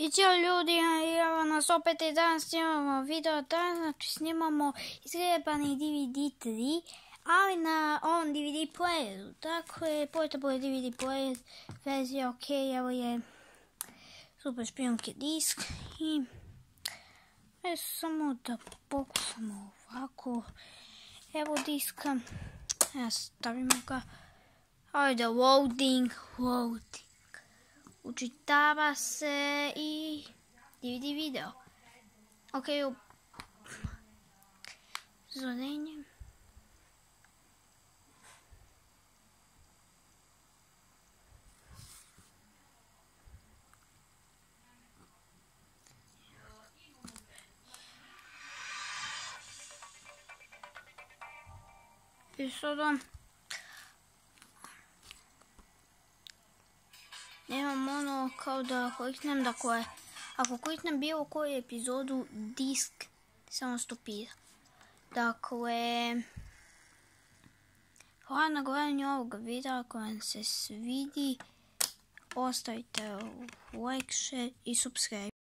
I ćao ljudi, evo nas opet i danas snimamo video, danas znači snimamo izgrebani DVD 3, ali na ovom DVD playeru, dakle, portable DVD player, verzija ok, evo je super špijunki disk i e, samo da pokušamo ovako, evo diska, ja stavimo ga, ajde loading, loading učitava se i DVD video. Ok, zorenje. I sada nemam ono kao da kliknem, dakle, ako kliknem bilo koju epizodu, disk samo stopira. Dakle, hvala na gledanju ovog videa, ako vam se svidi, ostavite like, share i subscribe.